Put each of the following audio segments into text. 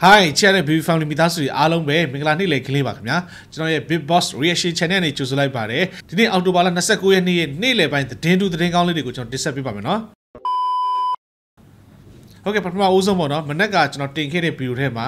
Hi channel Baby Family မိသားစုတွေအားလုံးပဲမင်္ဂလာနေ့လည်ခင်းလေးပါခင်ဗျာကျွန်တော်ရဲ့ Big Boss Reaction Channel နဲ့ကြိုဆိုလိုက်ပါတယ်ဒီနေ့အောက်တိုဘာလ29ရက်နေ့ရဲ့နေ့လည်ပိုင်းသတင်းတူသတင်းကောင်းလေးတွေကိုကျွန်တော်တင်ဆက်ပေးပါမယ်နော် ဟုတ်ကဲ့ပထမဦးဆုံးပေါ့နော်မနက်ကကျွန်တော်တင်ခဲ့တဲ့ဗီဒီယိုထဲမှာ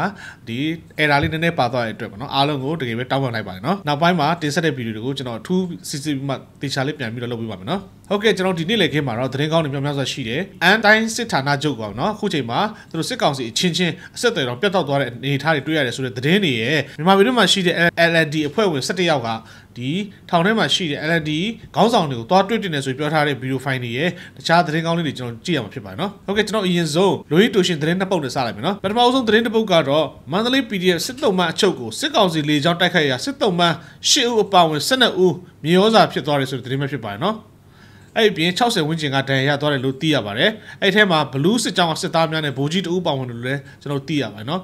ဒီ error လေးနည်းနည်းပါသွားတဲ့အတွက်ပေါ့နော်အားလုံးကိုတကယ်ပဲတောင်းပန်လိုက်ပါတယ်နော်နောက်ပိုင်းမှာတင်ဆက်တဲ့ဗီဒီယိုတွေကိုကျွန်တော်အထူးစစ်စစ်မှတေချာလေးပြန်ပြီးတော့လုပ်ပေးပါမယ်နော်ဟုတ်ကဲ့ကျွန်တော်ဒီနေ့လေခင်းမှာတော့သတင်းကောင်းတွေများများစွာရှိတယ်အန်တိုင်းစစ်ဌာနချုပ်ကောင်နော်အခုချိန်မှာသူတို့စစ်ကောင်စီအချင်းချင်းအဆက်အသွယ်တော့ပြတ်တောက်သွားတဲ့အနေအထားတွေတွေ့ရတယ်ဆိုတဲ့သတင်းတွေရဲ့မြန်မာပြည်မှာရှိတဲ့ LND အဖွဲ့ဝင်17ယောက်က ဒီထောင်ထဲမှာရှိတဲ့ LND ခေါင်းဆောင်တွေကိုတွားတွေ့တင်နေဆိုပြောထားတဲ့ဗီဒီယိုဖိုင်တွေရဲ့တခြားသတင်းကောင်းလေးတွေကျွန်တော်ကြည့်ရမှာဖြစ်ပါတယ်နော်ဟုတ်ကဲ့ကျွန်တော်အရင်ဆုံးလိုရီတိုရှင်သတင်းနှစ်ပုဒ်နဲ့စလိုက်မယ်နော်ပထမဆုံးသတင်းတစ်ပုဒ်ကတော့မန္တလေး PDF စစ်တုံးမှအချုပ်ကိုစစ်ကောင်စီလေကြောင်းတိုက်ခိုက်ရာစစ်တုံးမှ10ဦးအပါအဝင်12ဦးမြေဩဇာဖြစ်သွားတယ်ဆိုတဲ့သတင်းပဲဖြစ်ပါတယ်နော်အဲ့ဒီပြင်60ဝန်းကျင်ကဒဏ်ရာရသွားတယ်လို့သိရပါတယ်အဲ့ထဲမှာဘလူးစစ်ကြောင်းစစ်သားများနဲ့ဗိုလ်ကြီးတဦးပါဝင်တယ်လို့လည်းကျွန်တော်သိရပါတယ်နော်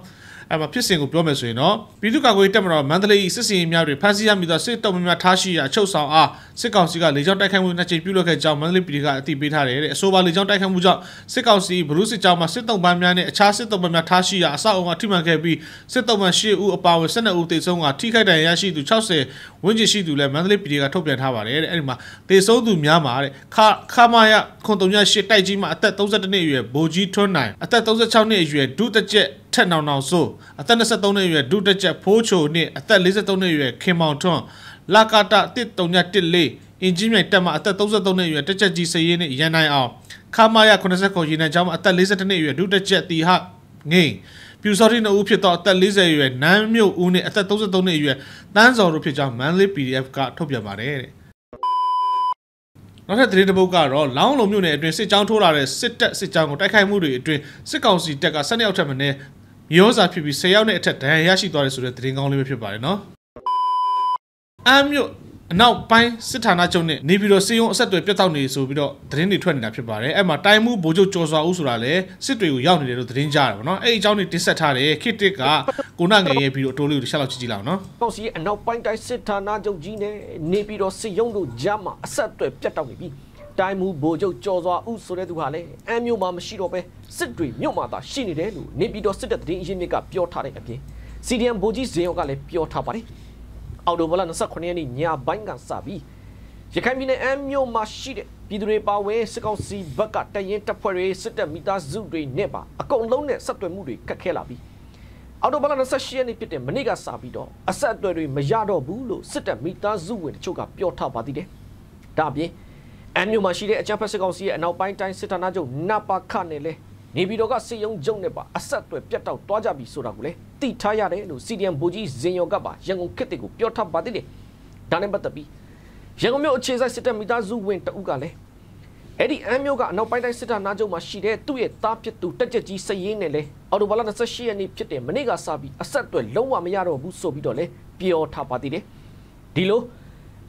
အဲ့မှာဖြစ်စဉ်ကိုပြောမယ်ဆိုရင်တော့ပြည်သူ့ကာကွယ်တပ်မတော်မန္တလေးစစ်စင်များတွေဖမ်းဆီးရမိသောစစ်တုံးများထားရှိရာအချုပ်ဆောင်အားစစ်ကောင်စီကလေကြောင်းတိုက်ခိုက်မှုနှစ်ကြိမ်ပြုလုပ်ခဲ့ကြောင်းမန္တလေးပြည်ကအသိပေးထားတယ်တဲ့အဆိုပါလေကြောင်းတိုက်ခိုက်မှုကြောင့်စစ်ကောင်စီဘလူးစစ်ကြောင်းမှာစစ်တုံးပန်းများနဲ့အခြားစစ်တုံးပန်းများထားရှိရာအဆောက်အုံကထိမှန်ခဲ့ပြီးစစ်တုံးပန်း၈ဦးအပါအဝင်12ဦးသေဆုံးကထိခိုက်ဒဏ်ရာရရှိသူ60ဝန်းကျင်ရှိသူလည်းမန္တလေးပြည်ကထုတ်ပြန်ထားပါတယ်တဲ့အဲ့ဒီမှာသေဆုံးသူများမှာတဲ့ခခမာယခွန်တုံညရှစ်တိုက်ကြီးမှာအသက်32နှစ်အရွယ်ဗိုလ်ကြီးထွန်းနိုင်အသက်36နှစ်အရွယ်ဒုတကြက် ထက်နောင်နောင်ဆိုအသက်23နှစ်အရွယ်ဒုတက်ချက်ဖိုးချိုနှင့်အသက်53နှစ်အရွယ်ခင်မောင်ထွန်းလာကာတာ1314အင်ဂျင်မြိုင်တက်မှာအသက်33နှစ်အရွယ်တက်ချက်ကြီးစရေးနဲ့ရန်နိုင်အောင်ခမာယ89ရေနံကျောင်းမှာအသက်52နှစ်အရွယ်ဒုတက်ချက်တီဟငိမ့်ပြူစောတိနှစ်ဦးဖြစ်သောအသက်40အရွယ်နန်းမြို့ဦးနဲ့အသက်33နှစ်အရွယ်တန်းစော်တို့ဖြစ်ကြောင်း Manly PDF ကထုတ်ပြန်ပါတယ်တဲ့နောက်ထပ်သတင်းတစ်ပုဒ်ကတော့လောင်းလုံမြို့နယ်အတွင်းစစ်ကြောင်းထိုးလာတဲ့စစ်တပ်စစ်ကြောင်းကိုတိုက်ခိုက်မှုတွေအတွင်းစစ်ကောင်စီတပ်က12ရောက်ထက်မနည်း မျိုးစာဖြစ်ပြီး10ရောက်နဲ့အထက်ဒဏ်ရာရရှိသွားတယ်ဆိုတဲ့သတင်းကောင်းလေးပဲဖြစ်ပါတယ်နော်အမ်းမြို့အနောက်ပိုင်းစစ်ဌာနချုပ်နဲ့နေပြည်တော်စီယုံအဆက်အသွယ်ပြတ်တောက်နေဆိုပြီးတော့သတင်းတွေထွက်နေတာဖြစ်ပါတယ်အဲ့မှာတိုင်းမှုဗိုလ်ချုပ်ကျော်စွာဦးဆိုတာလည်းစစ်တွေကိုရောက်နေတယ်လို့သတင်းကြားတယ်ဗောနော်အဲ့ဒီအကြောင်းတွေတင်ဆက်ထားတယ်ခေတ်တစ်ကကိုနာငယ်ရဲ့ဗီဒီယိုအတိုးလေးကိုတစ်ချက်လောက်ကြည့်ကြည့်လောက်နော်ကောက်စီအနောက်ပိုင်းတိုင်းစစ်ဌာနချုပ်ကြီးနဲ့နေပြည်တော်စီယုံတို့ကြားမှာအဆက်အသွယ်ပြတ်တောက်နေပြီ တိုင်းမှုဗိုလ်ချုပ်ကျော်စွာဦးဆိုတဲ့သူဟာလည်းအမ်းမြို့မှာမရှိတော့ပဲစစ်တွေမြို့မှာသာရှိနေတယ်လို့နေပြည်တော်စစ်တပ်တရင်အရင်မြစ်ကပြောထားတဲ့အပြင်စီဒီအမ်ဗိုလ်ကြီးဇေယောကလည်းပြောထားပါတယ်အော်တိုဘလ29ရက်နေ့ညပိုင်းကစပြီးရခိုင်ပြည်နယ်အမ်းမြို့မှာရှိတဲ့ပြည်သူတွေပါဝင်စစ်ကောင်စီဘက်ကတရင်တပ်ဖွဲ့တွေစစ်တပ်မိသားစုတွေနဲ့ပါအကုန်လုံးနဲ့ဆက်သွယ်မှုတွေကတ်ခဲလာပြီးအော်တိုဘလ28ရက်နေ့ဖြစ်တဲ့မနေ့ကစပြီးတော့အဆက်အသွယ်တွေမရတော့ဘူးလို့စစ်တပ်မိသားစုဝင်တချို့ကပြောထားပါသေးတယ်ဒါအပြင် အမ်မြို့မှာရှိတဲ့အကြမ်းဖက်စစ်ကောင်စီရဲ့အနောက်ပိုင်းတိုင်းစစ်ဌာနချုပ်နပါခနဲ့လဲနေပြည်တော်ကစစ်ရုံးချုပ်နဲ့ပါအဆက်အသွယ်ပြတ်တောက်သွားကြပြီဆိုတာကိုလည်းသိထားရတယ်လို့ CDM ဗိုလ်ကြီးဇင်ယောကပါရန်ကုန်ခေတ်တွေကိုပြောထားပါသေးတယ်။ဒါနဲ့ပတ်သက်ပြီးရန်ကုန်မြို့အခြေစိုက်စစ်တပ်မိသားစုဝင်တအုပ်ကလည်းအဲ့ဒီအမ်းမြို့ကအနောက်ပိုင်းတိုင်းစစ်တပ်နားချုပ်မှာရှိတဲ့သူ့ရဲ့သားဖြစ်သူတက်ကြကြီးစရေးနဲ့လေအော်တိုဘာလ28ရက်နေ့ဖြစ်တဲ့မနေ့ကစပြီးအဆက်အသွယ်လုံးဝမရတော့ဘူးဆိုပြီးတော့လေပြောထားပါသေးတယ်။ဒီလို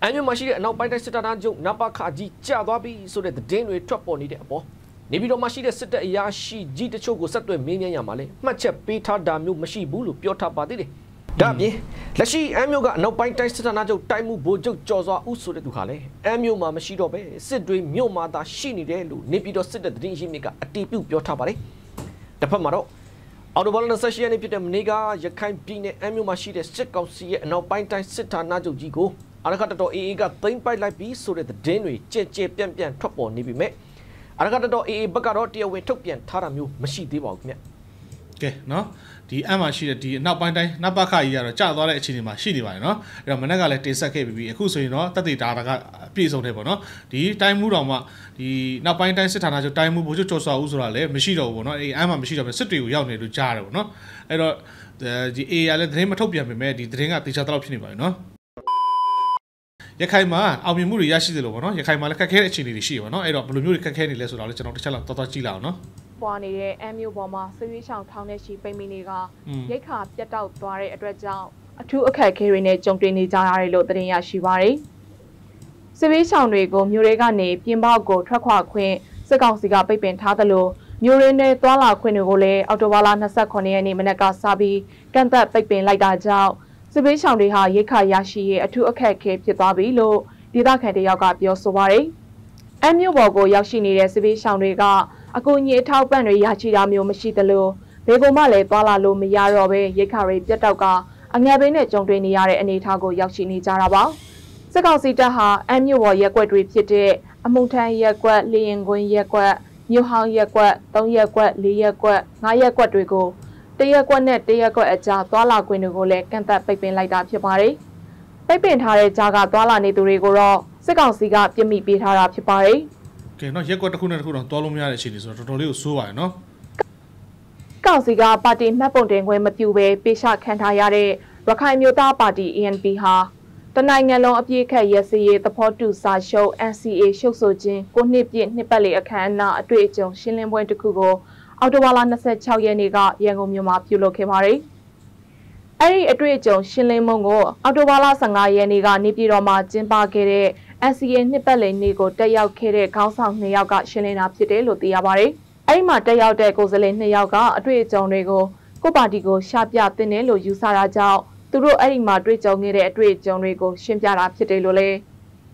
အန်ယူမှာရှိတဲ့အနောက်ပိုင်းတိုင်းစစ်တပ်သားချုပ်နပခကြီးကြာသွားပြီဆိုတဲ့သတင်းတွေထွက်ပေါ်နေတဲ့အပေါ်နေပြည်တော်မှာရှိတဲ့စစ်တပ်အရာရှိကြီးတချို့ကိုဆက်သွယ်မင်းမြန်းရမှာလဲမှတ်ချက်ပေးထားတာမျိုးမရှိဘူးလို့ပြောထားပါသေးတယ်။ဒါ့အပြင်လက်ရှိအမ်မျိုးကအနောက်ပိုင်းတိုင်းစစ်တပ်သားချုပ်တိုင်းမှုဗိုလ်ချုပ်ကျော်စွာဦးဆိုတဲ့သူဟာလည်းအမ်မျိုးမှာမရှိတော့ပဲစစ်တွေမြို့မှာသာရှိနေတယ်လို့နေပြည်တော်စစ်တပ်သတင်းရင်းမြစ်ကအတီးပြုတ်ပြောထားပါတယ်။တစ်ဖက်မှာတော့အော်တိုဘာလ28ရက်နေ့ဖြစ်တဲ့မနေ့ကရခိုင်ပြည်နယ်အမ်မျိုးမှာရှိတဲ့စစ်ကောင်စီရဲ့အနောက်ပိုင်းတိုင်းစစ်ဌာနချုပ်ကြီးကို အာရခတတော် AA ကသိမ့်ပိုက်လိုက်ပြီးဆိုတဲ့သတင်းတွေကြင်ကြင်ပြန့်ပြန့်ထွက်ပေါ်နေပြီမဲ့အာရခတတော် AA ဘက်ကတော့တရားဝင်ထုတ်ပြန်ထားတာမျိုးမရှိသေးပါဘူးခင်ဗျကဲနော်ဒီအမှရှိတဲ့ဒီအနောက်ပိုင်းတိုင်းနပခကြီးကတော့ကြာသွားတဲ့အခြေအနေမှာရှိနေပါတယ်နော်အဲ့တော့မနေ့ကလည်းတင်ဆက်ခဲ့ပြီးပြီအခုဆိုရင်တော့တက်တေတာတာကပြည့်စုံတယ်ပေါ့နော်ဒီတိုင်းမှုတော်မှာဒီနောက်ပိုင်းတိုင်းစစ်ဌာနချုပ်တိုင်းမှုဘိုးချုပ်ကျော်စွာဦးဆိုတာလည်းမရှိတော့ဘူးပေါ့နော်အဲ့အမှမရှိတော့ဘူးစစ်တွေကိုရောက်နေလို့ကြားတယ်ပေါ့နော်အဲ့တော့ဒီ AR လည်းသတင်းမထုတ်ပြန်ပေမဲ့ဒီသတင်းကတေချာတော့ဖြစ်နေပါပြီနော် ရခိုင်မှာအောင်မြင်မှုတွေရရှိတယ်လို့ပေါ့နော်ရခိုင်မှာလည်းခက်ခဲတဲ့အခြေအနေတွေရှိရပါတော့အဲ့တော့ဘယ်လိုမျိုးတွေခက်ခဲနေလဲဆိုတော့လည်းကျွန်တော်တစ်ချက်လောက်တော်တော်ကြည့်လာအောင်နော်ပွားနေတဲ့အမ်မျိုးပေါ်မှာဆွေးနွေးဆောင်ထောင်းတဲ့ရှိပိမီတွေကရိတ်ခါပြတ်တောက်သွားတဲ့အတွက်ကြောင့်အထူးအခက်အခဲတွေနဲ့ကြုံတွေ့နေကြရတယ်လို့သတင်းရရှိပါရယ်စစ်ဘေးဆောင်တွေကိုမြို့တွေကနေပြင်ပေါက်ကိုထွက်ခွာခွင့်စစ်ကောင်စီကပိတ်ပင်ထားသလိုမြို့ရင်းနဲ့သွာလာခွင့်တွေကိုလည်းအော်တိုဘာလ29ရက်နေ့မနက်ကစပြီးကန့်သက်ပိတ်ပင်လိုက်တာကြောင့် စစ်ဘေးရှောင်တွေဟာရိတ်ခါရရှိရေးအထူးအခက်အခဲဖြစ်သွားပြီလို့ဒေသခံတယောက်ကပြောဆိုပါရယ်။အမျိုးပေါ်ကိုရောက်ရှိနေတဲ့စစ်ဘေးရှောင်တွေကအကူအညီအထောက်ပံ့တွေရရှိတာမျိုးမရှိသလိုဘယ်ကုန်မှလည်းသွာလာလို့မရတော့ဘဲရိတ်ခါတွေပြတ်တောက်ကအငယ်ပင်းနဲ့ကြုံတွေ့နေရတဲ့အနေအထားကိုရောက်ရှိနေကြတာပါစစ်ကောင်စီတပ်ဟာအမ်းမြို့ပေါ်ရက်ွက်တွေဖြစ်တဲ့အမှုထမ်းရက်ွက်လျင်ကွင်းရက်ွက်မြို့ဟောင်းရက်ွက်၃ရက်ွက်၄ရက်ွက်၅ရက်ွက်တွေကို တရက်ကွက်နဲ့တရက်ကွက်အကြားသွားလာခွင့်တွေကိုလည်းကန့်သတ်ပိတ်ပင်လိုက်တာဖြစ်ပါတယ်။ပိတ်ပင်ထားတဲ့ကြားကသွားလာနေသူတွေကိုတော့စစ်ကောင်စီကပြစ်မိပေးထားတာဖြစ်ပါတယ်။ကဲနော်ရက်ကွက်တစ်ခုနဲ့တစ်ခုတော့သွားလို့မရတဲ့အခြေအနေဆိုတော့တော်တော်လေးကိုစိုးပါတယ်နော်။ကောင်စီကပါတီမှတ်ပုံတင်ခွင့်မပြုဘဲပေးရှခံထားရတဲ့ရခိုင်မျိုးသားပါတီ ANP ဟာတနိုင်ငံလုံးအပြည့်အခက်ရစရေးသဘောတူစာချုပ် NCA ရှုပ်ဆိုခြင်းကိုနှစ်ပြည့်နှစ်ပတ်လည်အခမ်းအနားအတွေ့အကြုံရှင်းလင်းပွဲတစ်ခုကို အော်တိုဘာလ26ရက်နေ့ကရန်ကုန်မြို့မှာပြုလုပ်ခဲ့ပါတယ်။အဲ့ဒီအတွေ့အကြုံရှင်းလင်းမှုကိုအော်တိုဘာလ15ရက်နေ့ကနေပြည်တော်မှာကျင်းပခဲ့တဲ့ NCA နှစ်ပတ်လည်နေ့ကိုတက်ရောက်ခဲ့တဲ့ခေါင်းဆောင်2ယောက်ကရှင်းလင်းတာဖြစ်တယ်လို့သိရပါတယ်။အဲ့ဒီမှာတက်ရောက်တဲ့ကိုယ်စားလှယ်2ယောက်ကအတွေ့အကြုံတွေကိုကိုပါတီကိုရှာပြတင်တယ်လို့ယူဆတာကြောင့်သူတို့အဲ့ဒီမှာတွေ့ကြုံခဲ့တဲ့အတွေ့အကြုံတွေကိုရှင်းပြတာဖြစ်တယ်လို့လည်း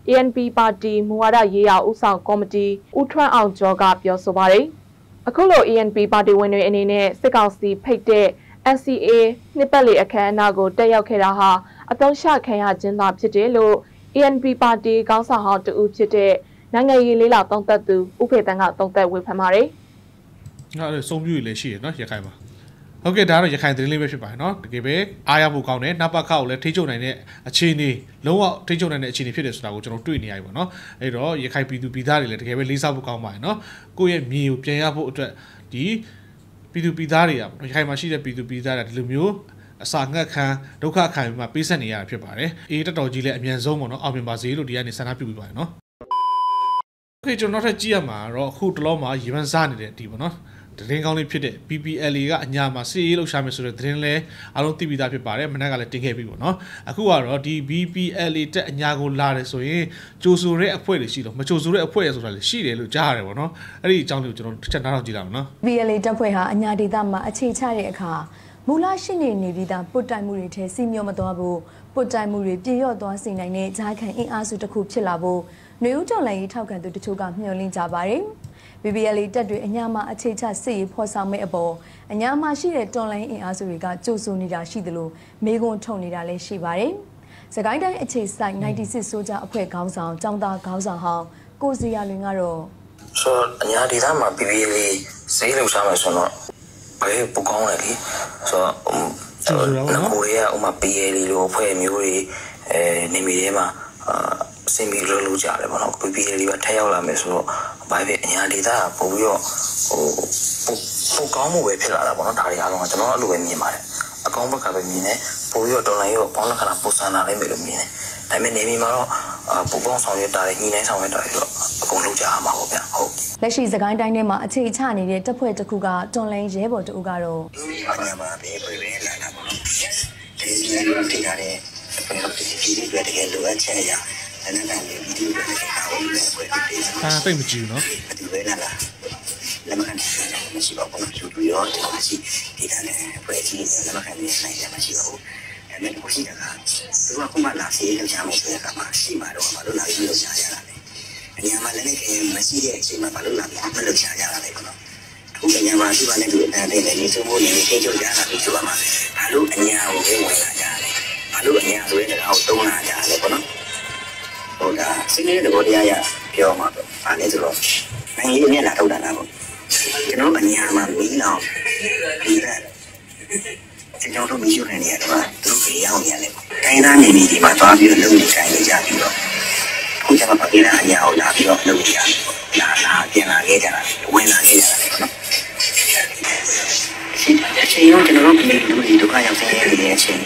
ANP ပါတီမူဝါဒရေးရာဦးဆောင်ကော်မတီဦးထွန်းအောင်ကျော်ကပြောဆိုပါတယ်။ အခုလို ANP ပါတီဝင်တွေအနေနဲ့စစ်ကောင်စီဖိတ်တဲ့ NCA နှစ်ပတ်လည်အခမ်းအနားကိုတက်ရောက်ခဲ့တာဟာအသုံးချခံရခြင်းသာဖြစ်တယ်လို့ ANP ပါတီကောင်းဆောင်ဟောင်းတူဖြစ်တဲ့နိုင်ငံရေးလေးလာသုံးသက်သူဥဖေတန်းကသုံးသက်ဝေဖန်ပါတယ်။ဟာစုံပြူလည်းရှိရနော်ရခိုင်မှာ ဟုတ်ကဲ့ဒါတော့ရခိုင်သတင်းလေးပဲဖြစ်ပါတယ်เนาะတကယ်ပဲအားရဖို့ကောင်းတယ်နပခကိုလည်းထိချုပ်နိုင်တဲ့အခြေအနေလုံးဝထိချုပ်နိုင်တဲ့အခြေအနေဖြစ်တယ်ဆိုတာကိုကျွန်တော်တွေ့နေရပြီပေါ့เนาะအဲ့တော့ရခိုင်ပြည်သူပြည်သားတွေလည်းတကယ်ပဲလေးစားဖို့ကောင်းပါတယ်เนาะကိုယ့်ရဲ့မြေကိုပြန်ရဖို့အတွက်ဒီပြည်သူပြည်သားတွေကရခိုင်မှာရှိတဲ့ပြည်သူပြည်သားတွေဒီလိုမျိုးအစာငတ်ခံဒုက္ခခံပြီးမှပေးဆက်နေရတာဖြစ်ပါတယ်အေးတက်တော်ကြီးလည်းအမြန်ဆုံးပေါ့နော်အောင်မြင်ပါစေလို့ဒီကနေဆန္ဒပြုပြီးပါတယ်နော်โอเคကျွန်တော်နောက်ထပ်ကြည့်ရမှာတော့အခုတလောမှာရေပန်းစားနေတဲ့ဒီပေါ့နော် သတင်းကောင်းလေးဖြစ်တဲ့ PPLA ကအညာမှာစီရေးလှုပ်ရှားမယ်ဆိုတဲ့သတင်းလဲအားလုံးသိပြီးသားဖြစ်ပါတယ်မနက်ကလည်းတင်ခဲ့ပြီပေါ့နော်အခုကတော့ဒီ BPLA တက်အညာကိုလာတယ်ဆိုရင်ကြိုဆိုတဲ့အဖွဲ့တွေရှိတော့မကြိုဆိုတဲ့အဖွဲ့ရဆိုတာလည်းရှိတယ်လို့ကြားရတယ်ပေါ့နော်အဲ့ဒီအကြောင်းလေးကိုကျွန်တော်တစ်ချက်နားထောင်ကြည့်လိုက်အောင်နော် BPLA တက်ဖွဲ့ဟာအညာဒေသမှာအခြေချတဲ့အခါမူလရှိနေနေပြီးသားပုတ်တိုင်မှုတွေထဲစီမျောမသွားဖို့ပုတ်တိုင်မှုတွေပြည့်ရော့သွားစေနိုင်တဲ့ဂျားခံအင်အားစုတစ်ခုဖြစ်လာဖို့နှွေဦးတော်လိုင်းရေးထောက်ခံသူတချို့ကမျှော်လင့်ကြပါတယ်။ BBL တက်တွေအညာမှာအခြေချစစ်ရေးဖော်ဆောင်မဲ့အပေါ်အညာမှာရှိတဲ့တော်လိုင်းအင်အားစုတွေကကြိုးဆိုနေတာရှိသလိုမေကွန်ထုံနေတာလည်းရှိပါတယ်။စကိုင်းတိုင်းအခြေစိုက်96ဆိုကြအဖွဲ့ခေါင်းဆောင်ចောင်းသားခေါင်းဆောင်ဟောင်းကိုစီယာလွင်ကတော့ဆိုအညာဒေသမှာ BBL ဈေးလောက်စားမယ်ဆိုတော့ဘယ်ပူကောင်းလဲလေဆိုတော့ငကိုရီးယားဥမာ PL လို့အဖွဲ့မျိုးတွေအဲနေမီထဲမှာအာ အစင်ပြီးလို့လို့ကြတယ်ပေါ့နော် PPL တွေထက်ရောက်လာမယ်ဆိုတော့ဘာဖြစ်အညာဒေတာပို့ပြီးတော့ဟိုပိုကောင်းမှုပဲဖြစ်လာတာပေါ့နော်ဒါတွေအားလုံးကကျွန်တော်အဲ့လိုပဲမြင်ပါတယ်အကောင်းဘက်ကပဲမြင်တယ်ပို့ပြီးတော့တော်လိုင်းရောပေါင်းလက္ခဏာပိုဆန်လာနိုင်မယ်လို့မြင်တယ်ဒါပေမဲ့နေမီမှာတော့ပူပေါင်းဆောင်ရွက်တာတွေညှိနှိုင်းဆောင်ရွက်တာတွေတော့အကုန်လုံးကြရမှာပေါ့ဗျဟုတ်လက်ရှိစကိုင်းတိုင်းထဲမှာအခြေချနေတဲ့တပ်ဖွဲ့တစ်ခုကတွန်လိုင်းရဲဘော်တူကတော့အညာမှာပဲပြေးပြေးလာတာပေါ့နော်ဒီစီကပြည်ရတဲ့ပြည်ပြည်တွေတကယ်လိုအပ်ချက်အရာ အဲ့ဒါကလည်းဗီဒီယိုတွေနဲ့တာဝန်နဲ့ဖွဲ့ပြီးအာတိတ်မကြည့်ဘူးနော်ဒီပဲလားလက်မခံမရှိပါဘူးကျူတူရောဒီမရှိဒီကနေ့ဖွဲ့ကြည့်လက်မခံနေနိုင်တယ်မရှိပါဘူးအဲ့မဲ့ကိုရှိတာကသူကခုမှလာစီလောက်ချမယ်ဆိုတဲ့ကမှရှိမှတော့မလို့လာပြီးလောက်ချရတာလေအညာမှာလည်းခင်မရှိတဲ့အချိန်မှာမလို့လာပြီးမလောက်ချရတာလေပေါ့နော်ခုအညာမှာဒီပါနဲ့ဒီအဲ့ဒါနဲ့ဒီစုံဖို့နေနေကြကြရတာပြီးဆိုမှဘာလို့အညာကိုဝင်လာကြလဲဘာလို့အညာဆိုတဲ့ကောင်တုံးလာကြလဲပေါ့နော် ဟိုဒါစိတ်နေတဲ့သဘောတရားရပြောမှာပေါ့။အားလည်းဆိုတော့နိုင်ငံရေးမျက်နှာထုတ်တာလားပေါ့။ကျွန်တော်အညာမှာမီးလောင်ပြီးတဲ့ကျွန်တော်တို့မရှိတဲ့နေရာတော့သူတို့ကြေးရောက်နေရတယ်ပေါ့။တိုင်းသားနေနေဒီမှာသွားပြီးတော့လုပ်နေတိုင်းနေကြပြီးတော့ခုကျမှပြည်သားအညာကိုလာပြီးတော့လုပ်နေရတယ်ပေါ့။လာလာပြန်လာခဲ့ကြတာဝင်လာခဲ့ကြတာပေါ့နော်။အချိန်ရောကျွန်တော်တို့ပြည်သူတွေဒုက္ခရောက်နေတဲ့အချိန်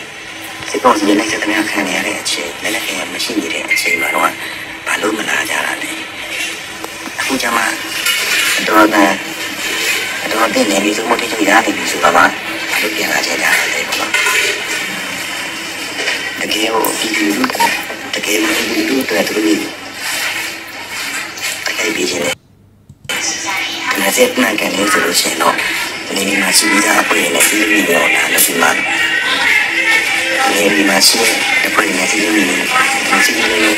စစ်ကောင်စီရဲ့လက်ချက်များခံနေရတဲ့အချိန်လက်လက်ခံမရှိနေတဲ့အချိန်မှာတော့ဘာလို့မလာကြတာလဲအခုကျမှတော့တဲ့တော့တဲ့နေပြီးစမတိကျရတယ်ပြီးဆိုတော့ဘာလို့ပြန်လာကြတာလဲပေါ့နော်တကယ်ကိုဒီလူတကယ်ကိုဒီလူတွေတူနေတကယ်ပြီးချင်းတယ်ဒါစက်နာကနေဆိုလို့ရှိရင်တော့ဒီနေ့မှရှိပြီးသားအပွင့်နဲ့ဒီလိုမျိုးလာလို့ရှိမှ ဒီမှာရှိတဲ့ပြည်နယ်ကြီးတွေဒီစီတွေဒီ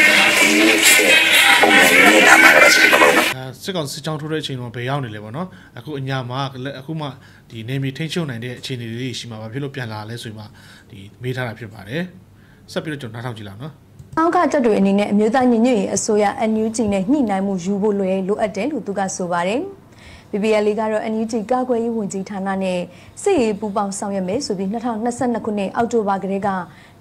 ဆက်ပုံမှန်နေတာမှာတော့ရှိပါဘူးနော်အဲစစ်ကောင်စစ်ကြောင်းထိုးတဲ့အချိန်တော့ဘယ်ရောက်နေလဲပေါ့နော်အခုအညာမှာအခုမှဒီနေမီထိန်းချုပ်နိုင်တဲ့အခြေအနေတွေရှိမှာပါဖြစ်လို့ပြန်လာလဲဆိုရင်မှဒီမေးထားတာဖြစ်ပါတယ်ဆက်ပြီးတော့ကျွန်တော်နားထောင်ကြည့်လောက်နော်။အောက်ကတက်တွေအနေနဲ့အမျိုးသားညီညွတ်ရေးအစိုးရ NUG နဲ့ညှိနှိုင်းမှုယူဖို့လွယ်လိုအပ်တယ်လို့သူကဆိုပါတယ်။ BBL ကတော့ NUG ကာကွယ်ရေးဝန်ကြီးဌာနနဲ့စစ်ရေးပူးပေါင်းဆောင်ရွက်မယ်ဆိုပြီး2022ခုနှစ်အောက်တိုဘာကလေးက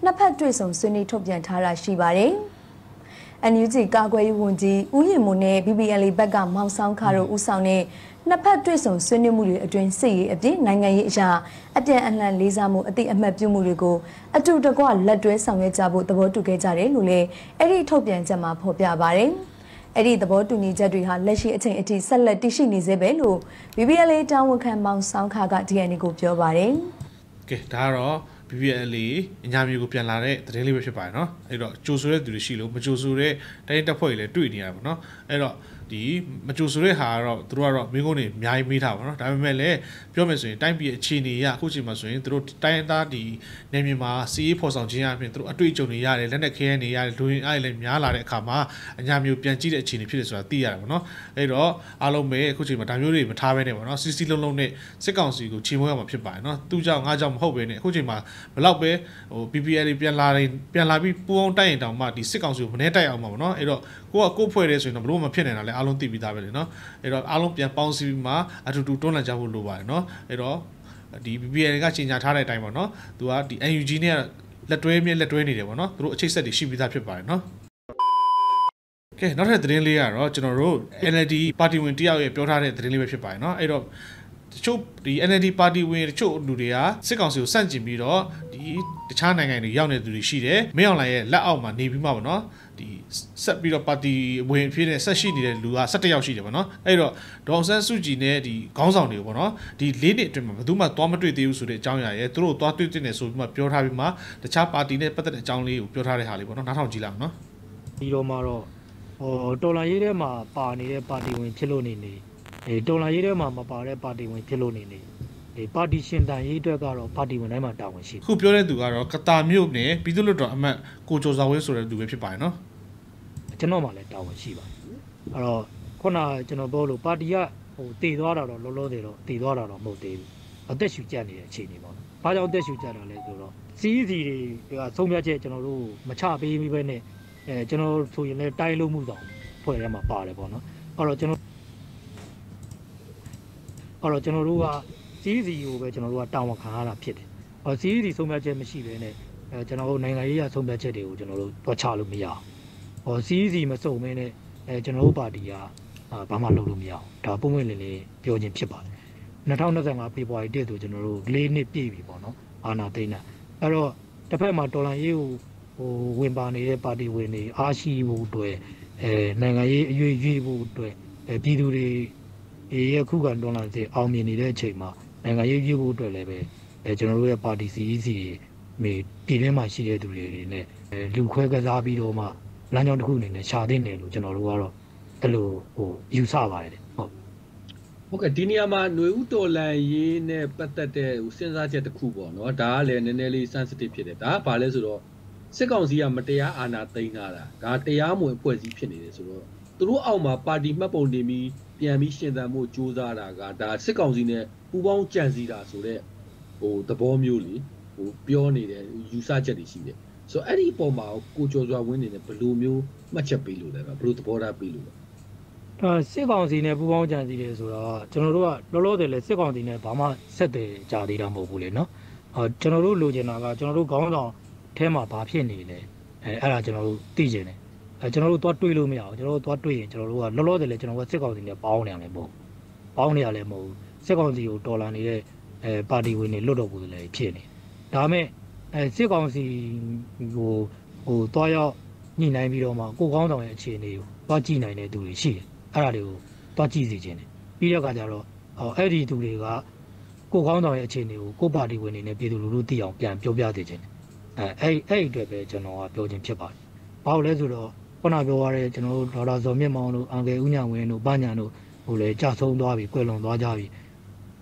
နှစ်ဖက်တွေ့ဆုံဆွေးနွေးထုတ်ပြန်ထားတာရှိပါတယ်။ NUG ကာကွယ်ရေးဝန်ကြီးဦးရင်မွန်နဲ့ BBL ဘက်ကမောင်ဆောင်ခါတို့ဦးဆောင်တဲ့နှစ်ဖက်တွေ့ဆုံဆွေးနွေးမှုတွေအတွင်းစစ်ရေးအပြင်နိုင်ငံရေးအရာအပြန်အလှန်လေးစားမှုအသည့်အမှတ်ပြုမှုတွေကိုအတူတကွလက်တွဲဆောင်ရွက်ကြဖို့သဘောတူခဲ့ကြတယ်လို့လည်းအဲ့ဒီထုတ်ပြန်ချက်မှာဖော်ပြပါတယ်။ အဲ့ဒီသဘောတူညီချက်တွေဟာလက်ရှိအချိန်အထိဆက်လက်တည်ရှိနေစေပဲလို့ BBLA တာဝန်ခံမောင်ဆောင်ခါက DNA ကိုပြောပါတယ်။ကဲဒါကတော့ BBLA အညာမျိုးကိုပြန်လာတဲ့သတင်းလေးပဲဖြစ်ပါတယ်နော်။အဲ့တော့ကြိုဆိုတဲ့သူတွေရှိလို့မကြိုဆိုတဲ့တိုင်းတပ်ဖွဲ့တွေလည်းတွေ့နေရပါတော့။အဲ့တော့ ဒီမကြိုဆိုတဲ့ဟာကတော့သူတို့ကတော့မိကုန်းတွေအများကြီးမေးထားပါတော့ဒါပေမဲ့လည်းပြောမယ်ဆိုရင်တိုင်းပြည်အခြေအနေရအခုချိန်မှာဆိုရင်သူတို့တိုင်းသားဒီနေမြေမှာစီးရေးဖော်ဆောင်ခြင်းအပြင်သူတို့အတွေ့အကြုံတွေရတယ်လက်နက်ခဲယမ်းတွေရတယ်လူရင်းအားတွေလည်းများလာတဲ့အခါမှာအညာမျိုးပြန်ကြည့်တဲ့အခြေအနေဖြစ်တယ်ဆိုတာသိရတယ်ပေါ့နော်အဲ့တော့အားလုံးပဲအခုချိန်မှာဒါမျိုးတွေမထားဘဲနဲ့ပေါ့နော်စီစီလုံးလုံးနဲ့စစ်ကောင်စီကိုချိန်မွေးရမှာဖြစ်ပါတယ်နော်သူကြောင့်ငါကြောင့်မဟုတ်ဘဲနဲ့အခုချိန်မှာဘလောက်ပဲဟို PPL တွေပြန်လာတယ်ပြန်လာပြီးပူအောင်တိုက်ရင်တောင်မှဒီစစ်ကောင်စီကိုမနှဲတိုက်အောင်ပါပေါ့နော်အဲ့တော့ကိုကကို့ဖွဲ့တယ်ဆိုရင်တော့ဘလို့မဖြစ်နေတာလဲအားလုံးသိပြီးသားပဲလေနော်အဲ့တော့အားလုံးပြန်ပေါင်းစည်းပြီးမှအတူတူတွန်းလှန်ကြဖို့လိုပါတယ်နော်အဲ့တော့ဒီ PPL ကချိန်ညာထားတဲ့အတိုင်းပေါ့နော်သူကဒီ NUG နဲ့လက်တွဲမြဲလက်တွဲနေတယ်ပေါ့နော်သူတို့အချိတ်ဆက်တွေရှိပြီးသားဖြစ်ပါတယ်နော်ကဲနောက်ထပ်သတင်းလေးကတော့ကျွန်တော်တို့ NLD ပါတီဝင်တယောက်ရဲ့ပြောထားတဲ့သတင်းလေးပဲဖြစ်ပါတယ်เนาะအဲ့တော့တချို့ဒီ NLD ပါတီဝင်တချို့လူတွေကစစ်ကောင်စီကိုစန့်ကျင်ပြီးတော့ဒီတခြားနိုင်ငံတွေရောက်နေသူတွေရှိတယ်မင်းအောင်လှိုင်ရဲ့လက်အောက်မှာနေပြီးမှပေါ့နော် ဒီဆက်ပြီးတော့ပါတီဝင်ဖြစ်နေဆက်ရှိနေတဲ့လူက17ယောက်ရှိတယ်ပေါ့နော်အဲ့တော့ဒေါအောင်ဆန်းစုကြည်နဲ့ဒီခေါင်းဆောင်တွေပေါ့နော်ဒီလေးနှစ်အတွင်းမှာဘယ်သူမှသွားမတွေ့သေးဘူးဆိုတဲ့အကြောင်းအရာရဲ့သူတို့သွားတွေ့တဲ့နေဆိုပြီးမှပြောထားပြီးမှတခြားပါတီနဲ့ပတ်သက်တဲ့အကြောင်းလေးကိုပြောထားတဲ့ဟာလေးပေါ့နော်နားထောင်ကြည့်လိုက်အောင်နော်ပြီးတော့မှတော့ဟိုတော်လာရေးထဲမှာပါနေတဲ့ပါတီဝင်ဖြစ်လို့နေနေအဲတော်လာရေးထဲမှာမပါတဲ့ပါတီဝင်ဖြစ်လို့နေနေဒီပါတီရှင်တန်ရေးအတွက်ကတော့ပါတီဝင်တိုင်းမှာတာဝန်ရှိတယ်ခုပြောတဲ့သူကတော့ကတာမြို့နယ်ပြည်သူ့လွှတ်တော်အမတ်ကိုကျော်စာဝင်းဆိုတဲ့သူပဲဖြစ်ပါတယ်နော် ကျွန်တော်မှလည်းတာဝန်ရှိပါတယ်အဲ့တော့ခုနကကျွန်တော်ပြောလို့ပါတီကဟိုတည်သွားတာတော့လောလောဆယ်တော့တည်သွားတာတော့မဟုတ်သေးဘူးအသက်ရှူကြနေတဲ့အခြေအနေပေါ့နော်ဘာကြောင့်အသက်ရှူကြတာလဲဆိုတော့စီးစီတွေကသုံးဖြတ်ချက်ကျွန်တော်တို့မချပေးမိပဲနဲ့အဲကျွန်တော်ဆိုရင်လည်းတိုင်းလို့မှုဆောင်ဖွဲ့ထဲမှာပါတယ်ပေါ့နော်အဲ့တော့ကျွန်တော်အဲ့တော့ကျွန်တော်တို့ကစီးစီကိုပဲကျွန်တော်တို့ကတာဝန်ခံရတာဖြစ်တယ်အော်စီးစီသုံးဖြတ်ချက်မရှိဘဲနဲ့အဲကျွန်တော်တို့နိုင်ငံရေးရသုံးဖြတ်ချက်တွေကိုကျွန်တော်တို့တွားချလို့မရအောင် ဟောစီးစီမစုံမဲနဲ့အဲကျွန်တော်တို့ပါတီကအာဘာမှလုပ်လို့မရအောင်ဒါပုံမှန်လေးလေးပြောခြင်းဖြစ်ပါတယ်2025ဖေဖော်ဝါရီ1ဆိုကျွန်တော်တို့၄နှစ်ပြည့်ပြီပေါ့နော်အာနာသိန်းနဲ့အဲ့တော့တစ်ဖက်မှာတော်လန်ရေးကိုဟိုဝင်ပါနေတဲ့ပါတီဝင်တွေအားရှိဖို့အတွက်အဲနိုင်ငံရေးအရွေးရွေးဖို့အတွက်အဲပြည်သူတွေရဲ့ခုခံတော်လန်စေအောင်မြင်နေတဲ့အချိန်မှာနိုင်ငံရေးရွေးဖို့အတွက်လည်းပဲအဲကျွန်တော်တို့ရဲ့ပါတီ CEC မြေပြည်တွင်းမှာရှိတဲ့သူတွေတွေနဲ့အဲလူခွဲကစားပြီးတော့မှ လမ်းကြောင်းတစ်ခုအနေနဲ့ရှာတင်တယ်လို့ကျွန်တော်တို့ကတော့အဲ့လိုဟိုယူဆပါတယ်ဟုတ် ဟုတ်ကဲ့ဒီနေရာမှာຫນွေဥတော်လန်ရေးနဲ့ပတ်သက်တဲ့ဟိုစဉ်းစားချက်တစ်ခုပေါ့နော်ဒါကလည်းနည်းနည်းလေး sensitive ဖြစ်တယ်ဒါကဘာလဲဆိုတော့စစ်ကောင်စီကမတရားအာဏာသိမ်းထားတာဒါတရားမဝင်အဖွဲ့အစည်းဖြစ်နေတယ်ဆိုတော့သူတို့အောက်မှာပါတီမှတ်ပုံတင်ပြီးပြန်ပြီးရှင်သန်မှုစ조사တာကဒါစစ်ကောင်စီနဲ့ပူးပေါင်းကြံစည်တာဆိုတော့ဟိုသဘောမျိုးလေဟိုပြောနေတဲ့ယူဆချက်တွေရှိတယ် ဆိုတော့အဲ့ဒီအပေါ်မှာကိုကျော်စွာဝင်းနေတယ်ဘယ်လိုမျိုးမှတ်ချက်ပေးလို့လဲဘယ်လိုသဘောထားပေးလို့လဲဒါစစ်ကောင်စီနဲ့ပူးပေါင်းကြံစည်တယ်ဆိုတော့ကျွန်တော်တို့ကလောလောဆယ်လဲစစ်ကောင်စီနဲ့ဘာမှဆက်တယ်ကြသေးတာမဟုတ်ဘူးလေနော်အော်ကျွန်တော်တို့လိုချင်တာကကျွန်တော်တို့ခေါင်းဆောင်အဲမှာဘာဖြစ်နေလဲအဲအဲ့ဒါကျွန်တော်တို့သိချင်တယ်အဲကျွန်တော်တို့သွားတွေးလို့မရအောင်ကျွန်တော်တို့သွားတွေးရင်ကျွန်တော်တို့ကလောလောဆယ်လဲကျွန်တော်ကစစ်ကောင်စီနဲ့ပေါင်းနေရတယ်မဟုတ်ပေါင်းနေရလဲမဟုတ်စစ်ကောင်စီကိုတော်လာနေတဲ့အဲပါတီဝင်တွေလွတ်တော်ကိုယ်လည်းဖြစ်နေဒါမဲ့ အဲစစ်ကောင်စီကိုဟိုသွားရောက်ညှိနှိုင်းပြီးတော့မှကိုကောင်းဆောင်ရဲ့အခြေအနေကိုသွားကြည့်နိုင်တဲ့သူတွေရှိတယ်အဲ့ဒါတွေကိုတွားကြည့်စီခြင်းတယ်ပြီးတဲ့အခါကျတော့ဟောအဲ့ဒီသူတွေကကိုကောင်းဆောင်ရဲ့အခြေအနေကိုကိုပါတီဝင်တွေနဲ့ပြည်သူလူထုသိအောင်ပြန်ပြောပြသေးခြင်းတယ်အဲအဲ့အဲ့ဒီအတွက်ပဲကျွန်တော်ကပြောခြင်းဖြစ်ပါတယ်ဘာလို့လဲဆိုတော့ခုနပြောရတဲ့ကျွန်တော်တို့ဒေါက်တာဇော်မြင့်မောင်တို့အန်ကယ်ဦးညာဝင်းတို့ပညာတို့ဟိုလေကြာဆုံးသွားပြီကွယ်လွန်သွားကြပြီ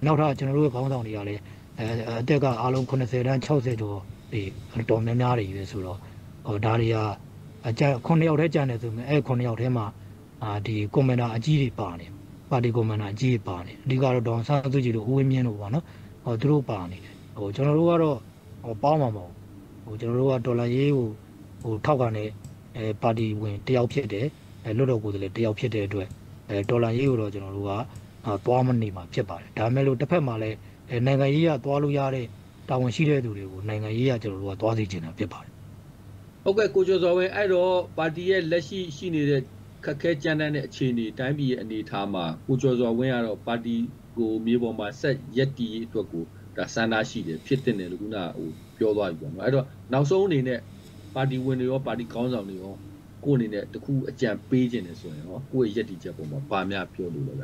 နောက်ထပ်ကျွန်တော်တို့ရဲ့ခေါင်းဆောင်တွေကလည်းအဲအသက်ကအားလုံး80တန်း60ကျော် ဒီတော်များများတွေပဲဆိုတော့ဟိုဒါတွေကအကြ9ယောက်တည်းကြံနေဆိုရင်အဲ9ယောက်ထဲမှာအာဒီကွန်မန်ဒါအကြီးတွေပါနေပါတီကွန်မန်ဒါအကြီးတွေပါနေအဓိကတော့ဒေါန်ဆန်းစုကြည်တို့ဦးဝင်းမြင့်တို့ပေါ့နော်ဟိုသူတို့ပါနေတယ်ဟိုကျွန်တော်တို့ကတော့ဟိုပေါင်းမှာမဟုတ်ဟိုကျွန်တော်တို့ကဒေါ်လာရေးကိုဟိုထောက်ကနေအဲပါတီဝင်တယောက်ဖြစ်တယ်အဲလွတ်တော်ကိုယ်စားလှယ်တယောက်ဖြစ်တဲ့အတွက်အဲဒေါ်လာရေးကိုတော့ကျွန်တော်တို့ကအာသွားမနေမှာဖြစ်ပါတယ်ဒါမဲ့လို့တစ်ဖက်မှာလည်းအဲနိုင်ငံရေးကသွားလို့ရတဲ့ တာဝန်ရှိတဲ့သူတွေကိုနိုင်ငံရေးကကျွန်တော်တို့ကသွားစီချင်တာဖြစ်ပါတယ်ဟုတ်ကဲ့ကိုကျော်စောဝင်းအဲ့တော့ပါတီရဲ့လက်ရှိရှိနေတဲ့ခက်ခဲကြမ်းတမ်းတဲ့အခြေအနေတိုင်းပြည်ရဲ့အနေအထားမှာကိုကျော်စောဝင်းကတော့ပါတီကိုမြေပေါ်မှာဆက်ရက်တီရေးအတွက်ကိုဒါစန္ဒရှိတယ်ဖြစ်တင်တယ်လို့ခုနကဟိုပြောသွားပြီပေါ့နော်အဲ့တော့နောက်ဆုံးအနေနဲ့ပါတီဝင်တွေရောပါတီခေါင်းဆောင်တွေရောကိုယ့်အနေနဲ့တခုအကြံပေးခြင်းတယ်ဆိုရင်ရောကိုယ့်ရဲ့ရက်တီချက်ပေါ်မှာဗာများပြောလို့လဲဗျ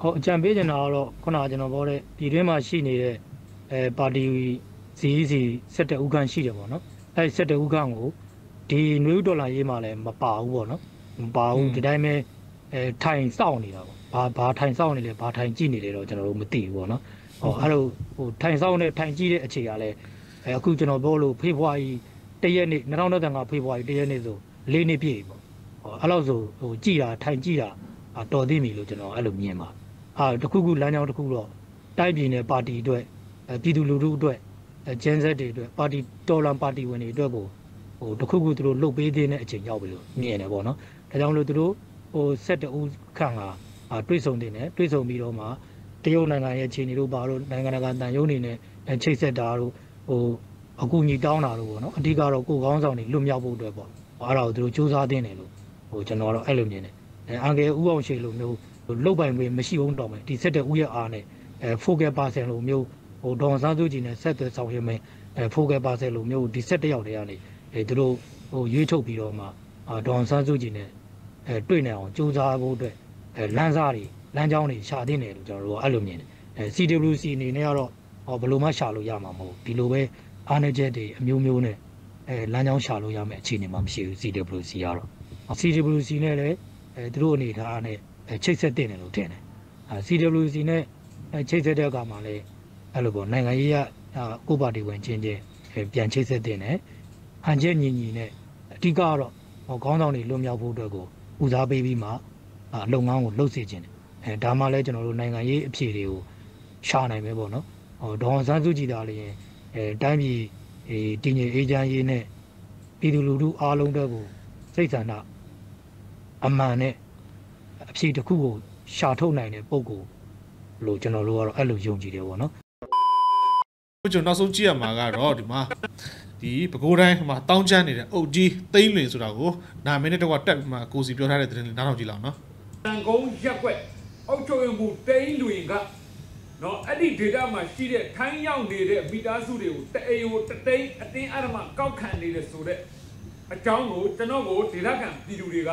ဟုတ်အကြံပေးချင်တာကတော့ခုနကကျွန်တော်ပြောတဲ့ပြည်တွင်းမှာရှိနေတဲ့ အဲပါတီစီစီ17ဥက္ကဋ္ဌရှိတယ်ပေါ့နော်အဲ17ဥက္ကဋ္ဌကိုဒီနွေဦးဒေါ်လာရေးမှာလည်းမပါဘူးပေါ့နော်မပါဘူးဒီတိုင်းပဲအဲထိုင်စောင့်နေတာပေါ့ဘာဘာထိုင်စောင့်နေလဲဘာထိုင်ကြည့်နေလဲတော့ကျွန်တော်တို့မသိဘူးပေါ့နော်ဟောအဲ့လိုဟိုထိုင်စောင့်နဲ့ထိုင်ကြည့်တဲ့အခြေကလည်းအဲအခုကျွန်တော်ပြောလို့ဖေဖော်ဝါရီတရက်နေ့2025ဖေဖော်ဝါရီတရက်နေ့ဆို၄နှစ်ပြည့်ပြီပေါ့ဟောအဲ့လောက်ဆိုဟိုကြည်တာထိုင်ကြည့်တာအာတော်သေးပြီလို့ကျွန်တော်အဲ့လိုမြင်ပါအာတခုခုလမ်းကြောင်းတစ်ခုတော့တိုက်ပြည်နယ်ပါတီအတွက်အဲ ပြည်သူလူထုအတွက်အဲဂျန်ဆက်တွေအတွက်ပါတီတော်လန်ပါတီဝင်တွေအတွက်ကိုဟိုတခုခုသူတို့လှုပ်ပေးတဲ့အချိန်ရောက်ပြီလို့မြင်တယ်ပေါ့နော်ဒါကြောင့်မလို့သူတို့ဟိုဆက်တဦးခန့်ကအာတွေးဆုံတင်တယ်တွေးဆုံပြီးတော့မှတရုတ်နိုင်ငံရဲ့ခြေနေတို့ပါတို့နိုင်ငံတကာတန်ယုံနေနဲ့အဲချိတ်ဆက်တာတို့ဟိုအကူအညီတောင်းတာတို့ပေါ့နော်အဓိကတော့ကိုယ်ကောင်းဆောင်တွေလွတ်မြောက်ဖို့အတွက်ပေါ့အဲ့ဒါကိုသူတို့စူးစမ်းတင်တယ်လို့ဟိုကျွန်တော်ကတော့အဲ့လိုမြင်တယ်အဲအန်ကယ်ဦးအောင်ရှိလိုမျိုးလုတ်ပိုင်ခွင့်မရှိဘူးတော့မယ်ဒီဆက်တဲ့ဥရအားနဲ့အဲ focal person လိုမျိုး ဟိုဒေါန်စားစုကြည်နဲ့ဆက်သွယ်ဆောင်ရွက်မယ်အဲ focal person လိုမျိုးဒီဆက်တစ်ယောက်တည်းကနေအဲသူတို့ဟိုရွေးထုတ်ပြီးတော့မှအာဒေါန်စားစုကြည်နဲ့အဲတွေ့နေအောင်စူးစမ်းဖို့အတွက်အဲလမ်းစားတွေလမ်းကြောင်းတွေရှာတင်တယ်လို့ကျွန်တော်တို့ကအဲ့လိုမြင်တယ်အဲ CWC အနေနဲ့ကတော့ဟောဘယ်လိုမှရှာလို့ရမှာမဟုတ်ဒီလိုပဲအားနည်းချက်တွေအမျိုးမျိုးနဲ့အဲလမ်းကြောင်းရှာလို့ရမယ့်အခြေအနေမှမရှိဘူး CWC ကတော့ CWC နဲ့လည်းအဲသူတို့အနေထားနဲ့အဲချိတ်ဆက်တင်တယ်လို့ထင်တယ်အဲ CWC နဲ့အဲချိတ်ဆက်တဲ့အခါမှာလည်း အဲ့လိုပေါ့နိုင်ငံရေးရအာကိုပါတီဝင်ချင်းချင်းအဲပြန်ချိတ်ဆက်တင်တယ်ဟန်ချက်ညီညီနဲ့အဓိကကတော့ဟောခေါင်းဆောင်တွေလွတ်မြောက်ဖို့အတွက်ကိုဦးစားပေးပြီးမှအာလုပ်ငန်းကိုလှုပ်စေခြင်းတယ်အဲဒါမှလည်းကျွန်တော်တို့နိုင်ငံရေးအဖြေတွေကိုရှာနိုင်မယ်ပေါ့နော်ဟောဒေါအောင်ဆန်းစုကြည်တာလည်းအဲတိုင်းပြည်အဲတည်ငြိမ်အေးချမ်းရေးနဲ့ပြည်သူလူထုအားလုံးအတွက်ကိုစိတ်ဆန္ဒအမှန်နဲ့အဖြေတစ်ခုကိုရှာထုတ်နိုင်တဲ့ပုံကိုလို့ကျွန်တော်တို့ကတော့အဲ့လိုယုံကြည်တယ်ပေါ့နော် ကိုကျွန်တော်နောက်ဆုံးကြည့်ရမှာကတော့ဒီမှာဒီပဲခူးတိုင်းမှာတောင်းချမ်းနေတဲ့အုတ်ကြီးသိမ့်လွင်ဆိုတာကိုနာမည်နဲ့တော့တက်မှာကိုစီပြောထားတဲ့သတင်းလေးနားထောင်ကြည့်လောက်နော်တန်ကုန်းရက်ွက်အောက်ချုပ်ရမှုတိန်းလွင်ကနော်အဲ့ဒီဒေတာမှာရှိတဲ့ထိုင်းရောက်နေတဲ့မိသားစုတွေကိုတအိမ်ကိုတသိန်းအတင်းအဓမ္မကောက်ခံနေတယ်ဆိုတဲ့အကြောင်းကိုကျွန်တော်ကိုဒေတာခံပြည်သူတွေက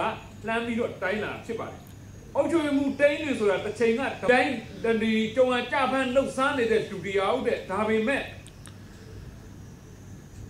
လှမ်းပြီးတော့တိုင်းလာဖြစ်ပါတယ် အောက်ချုပ်ရမှုတိန်းလွင်ဆိုတာတစ်ချိန်ကတိုင်းဒီကြုံရကြဖန်းလှုပ်ရှားနေတဲ့ဒုတိယဟုတ်တဲ့ဒါပေမဲ့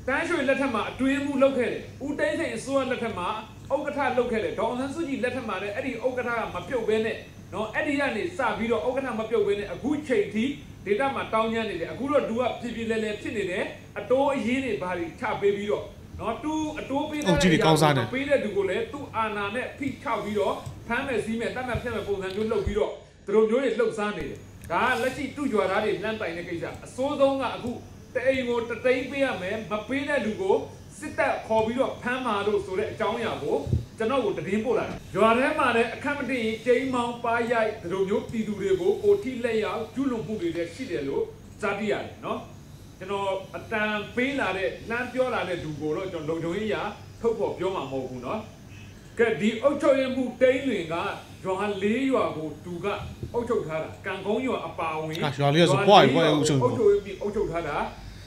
တန်းရွှေလက်ထက်မှာအတွင်းမှုလုပ်ခဲ့တယ်။ဦးသိန်းစိန်အစိုးရလက်ထက်မှာဥက္ကဋ္ဌလုပ်ခဲ့တယ်။ဒေါအောင်ဆန်းစုကြည်လက်ထက်မှာလည်းအဲ့ဒီဥက္ကဋ္ဌကမပြုတ်ဘဲနဲ့နော်အဲ့ဒီကနေစပြီးတော့ဥက္ကဋ္ဌမပြုတ်ဘဲနဲ့အခုချိန်ထိဒေတာမှာတောင်းကျမ်းနေတယ်။အခုတော့သူကဖြည်းဖြည်းလဲလဲဖြစ်နေတယ်။အတိုးအရင်းတွေဘာတွေချပေးပြီးတော့ နော်သူအတိုးပေးအုတ်ကြီးတွေကောင်းစားတယ်ပေးတဲ့သူကိုလည်းသူ့အာဏာနဲ့ဖိချောက်ပြီးတော့ဖမ်းမယ်စီးမယ်တတ်မှတ်ဖြစ်မယ်ပုံစံမျိုးလုပ်ပြီးတော့သူတို့မျိုးတွေလှုပ်ရှားနေတယ်။ဒါကလက်ရှိသူ့ကြွားသားတွေလမ်းတိုင်တဲ့ကိစ္စအစိုးဆုံးကအခုတအိမ်ကိုတသိန်းပေးရမယ်မပေးတဲ့လူကိုစစ်တပ်ခေါ်ပြီးတော့ဖမ်းမာလို့ဆိုတဲ့အကြောင်းအရာကိုကျွန်တော်ကိုတည်င်းပို့လာတယ်။ရွာထဲမှာလည်းအခက်မတင့်ရင်ကျိန်းမောင်းပါရိုက်ဒီလိုမျိုးပြည်သူတွေကိုကိုထိလက်ရောက်ကျူးလွန်မှုတွေလည်းရှိတယ်လို့ကြားသိရတယ်နော်။ ကျွန်တော်အတန်ပေးလာတဲ့လမ်းပြောလာတဲ့လူကိုတော့ကျွန်တော်လုံခြုံရေးရာထုတ်ဖို့ပြောမှာမဟုတ်ဘူးနော်။ကဲဒီအုတ်ချုပ်ရမှုတိန်းလွင်ကရွာ၄ရွာကိုသူကအုတ်ချုပ်ထားတာကံကုန်းရွာအပါဝင်အာရွာလေးကဆိုပွားရွာအုပ်ချုပ်အုတ်ချုပ်ပြီးအုတ်ချုပ်ထားတာ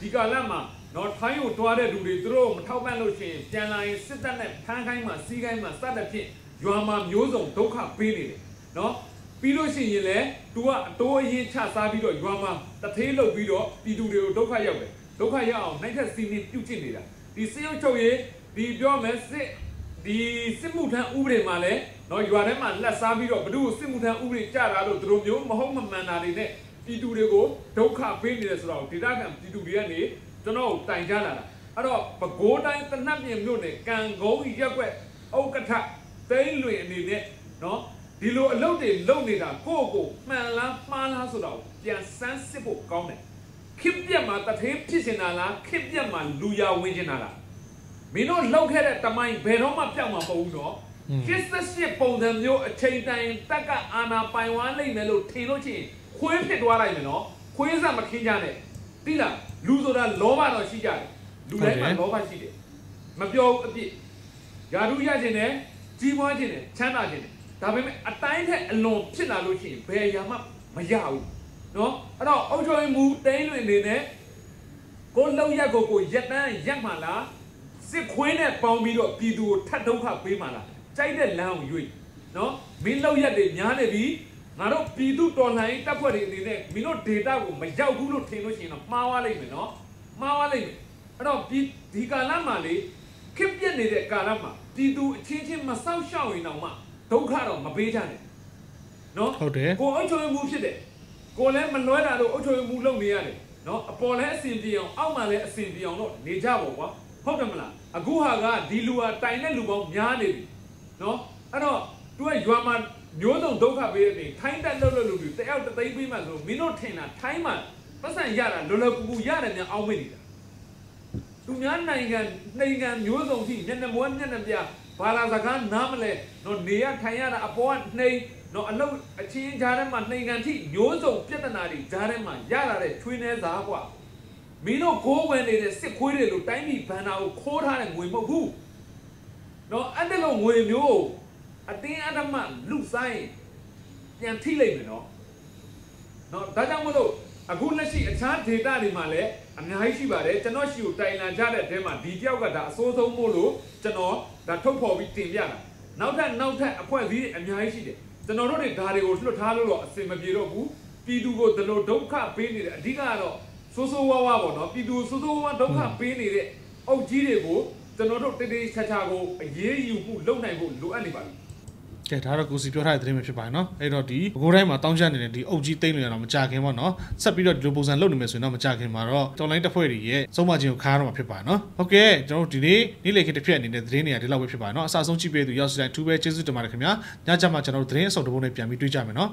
ဒီကာလမှာတော့ထိုင်းကိုတွားတဲ့လူတွေသူတို့မထောက်ပံ့လို့ရှိရင်ပြန်လာရင်စစ်တပ်နဲ့ဖမ်းခိုင်းမှစီးခိုင်းမှစတဲ့ဖြင့်ရွာမှာမျိုးစုံဒုက္ခပေးနေတယ်နော် ပြီးလို့ရှိရင်လည်း तू ကအတိုးအရင်ချစားပြီးတော့ရွာမှာတသေးလုတ်ပြီးတော့ပြည်သူတွေကိုဒုက္ခရောက်တယ်ဒုက္ခရောက်အောင်နိုင်ထက်စီနေပြုတ်ကျင့်နေတာဒီစစ်ရုပ်ချုပ်ရေးဒီပြောမယ်စစ်ဒီစစ်မှုထမ်းဥပဒေမှာလည်းနော်ရွာထဲမှာလက်စားပြီးတော့ဘ누구စစ်မှုထမ်းဥပဒေကြတာလို့သူတို့မျိုးမဟုတ်မမှန်တာတွေနဲ့ ပြည်သူတွေကိုဒုက္ခပေးနေတယ်ဆိုတော့ဒေတာခံပြည်သူတွေကနေ ကျွန်တော်တိုင်ကြလာတာအဲ့တော့ပဲခူးတိုင်းတနတ်ပြင်မြို့နယ်ကံကုန်းရက်ွက်ဥက္ကဋ္ဌသိန်းလွင်အနေနဲ့နော် ဒီလိုအလုပ်တွေလုပ်နေတာကိုယ့်ကိုမှန်လားမှားလားဆိုတော့ပြန်စမ်းစစ်ဖို့ကောင်းတယ်ခစ်ပြက်မှာတထေးဖြစ်နေတာလားခစ်ပြက်မှာလူရဝင်နေတာလားမင်းတို့လောက်ခဲ့တဲ့တမိုင်းဘယ်တော့မှပြောင်းမှာမဟုတ်ဘူးနော်ကစ်သက်ရှစ်ပုံစံမျိုးအချိန်တိုင်းတက်ကအာနာပိုင်ဝမ်းလိုက်မယ်လို့ထင်လို့ချင်းခွေးဖြစ်သွားလိုက်မယ်နော်ခွေးစားမခင်းကြနဲ့တိလားလူဆိုတာလောဘတော့ရှိကြတယ်လူတိုင်းမှာလောဘရှိတယ်မပြောဘူးအပြစ်ယာရုရခြင်းနဲ့ကြီးပွားခြင်းနဲ့ချမ်းသာခြင်းနဲ့ ဒါပေမဲ့အတိုင်းထက်အလွန်ဖြစ်လာလို့ရှိရင်ဘယ်ရာမှမရဘူးနော်အဲ့တော့အုတ်ချုပ်မှုတိန်းလွင်နေနဲ့ကိုလောက်ရက်ကိုကိုရက်တန်းရက်မှလားစစ်ခွေးနဲ့ပေါင်းပြီးတော့ပြည်သူကိုထတ်ဒုက္ခပေးမှလားကြိုက်တဲ့လမ်းကိုရွေးနော်မင်းလောက်ရက်တွေများနေပြီငါတို့ပြည်သူတော်လှန်ရေးတပ်ဖွဲ့တွေအနေနဲ့မင်းတို့ data ကိုမရောက်ဘူးလို့ထင်လို့ရှိရင်တော့မှားသွားလိမ့်မယ်နော်မှားသွားလိမ့်မယ်အဲ့တော့ဒီကာလမှာလေခစ်ပြက်နေတဲ့ကာလမှာပြည်သူအချင်းချင်းမဆောက်ရှောက်ရင်တော့မှ ဒုက္ခတော့မပေးကြနဲ့နော်ဟုတ်တယ်ကိုအုပ်ချုပ်မှုဖြစ်တယ်ကိုလည်းမလွဲတာလို့အုပ်ချုပ်မှုလုပ်နေရတယ်နော်အပေါ်လည်းအစင်ပြေအောင်အောက်မှာလည်းအစင်ပြေအောင်တော့နေကြပါကွာဟုတ်တယ်မလားအခုဟာကဒီလူဟာတိုင်တဲ့လူပေါင်းများနေပြီနော်အဲ့တော့သူကရွာမှာမျိုးစုံဒုက္ခပေးတဲ့ပြင်ထိုင်းတက်လို့လို့လူတွေတယောက်တသိန်းပေးမှဆိုမင်းတို့ထင်တာထိုင်းမှာပတ်စံရတာလောလောကူကူရတယ်များအောင်းမေ့နေတာသူများနိုင်ငံနိုင်ငံမျိုးစုံထိမျက်နှာမွေးမျက်နှာပြ ဘာသာစကားနားမလဲတော့နေရထိုင်ရတာအပေါ်ကနှိမ်တော့အလုပ်အချင်းကြားထဲမှာနိုင်ငံထိမျိုးစုံပြဿနာတွေကြားထဲမှာရလာတဲ့ချွေးနှဲစားကွာမင်းတို့ကိုးဝင်နေတဲ့စစ်ခွေးတွေလို့တိုင်းပြည်ဘန်နာကိုခိုးထားတဲ့ငွေမဟုတ်ဘူးနော်အဲ့ဒါလို့ငွေမျိုးအတင်းအဓမ္မလူဆိုင်ပြန်ထိလိုက်မယ်နော်နော်ဒါကြောင့်မလို့အခုလက်ရှိအခြား data တွေမှာလည်းအများကြီးရှိပါတယ်ကျွန်တော်ရှိကိုတိုင်လာကြတဲ့အထဲမှာဒီတယောက်ကဒါအစိုးဆုံးမို့လို့ကျွန်တော် ဒါထုတ်ဖော်ပြီးတင်ပြတာနောက်ထပ်နောက်ထပ်အဖွဲ့အစည်းတွေအများကြီးရှိတယ်ကျွန်တော်တို့တွေဒါတွေကိုလွတ်ထားလို့တော့အစင်မပြေတော့ဘူးပြည်သူကိုဒီလိုဒုက္ခပေးနေတယ်အဓိကကတော့ဆိုးဆိုးဝါးဝါပေါ့နော်ပြည်သူဆိုးဆိုးဝါးဒုက္ခပေးနေတဲ့အုပ်ကြီးတွေကိုကျွန်တော်တို့တတိချာချာကိုအရေးယူမှုလုပ်နိုင်ဖို့လိုအပ်နေပါပြီ ကဲဒါတော့ကိုစီပြောထားတဲ့သတင်းပဲဖြစ်ပါတယ်နော်အဲ့တော့ဒီဘကိုးတိုင်းမှာတောင်းချနေတဲ့ဒီအုပ်ကြီးတိတ်နေရတော့မကြခင်ပါနော်ဆက်ပြီးတော့ဒီလိုပုံစံလုပ်နေမယ်ဆိုရင်တော့မကြခင်မှာတော့တော်လိုင်းတစ်ဖွဲ့တွေရဲ့စုံမခြင်းကိုခါရတော့မှာဖြစ်ပါတယ်နော်ဟုတ်ကဲ့ကျွန်တော်တို့ဒီနေ့နေ့လည်ခေတ်တစ်ဖြတ်အနေနဲ့သတင်းတွေကဒီလောက်ပဲဖြစ်ပါတယ်နော်အစားဆုံးကြည့်ပေးသူရောက်စီတိုင်းသူပဲကျေးဇူးတင်ပါတယ်ခင်ဗျာညကြမှာကျွန်တော်တို့သတင်းအစုံတစ်ပုဒ်နဲ့ပြန်ပြီးတွေ့ကြမယ်နော်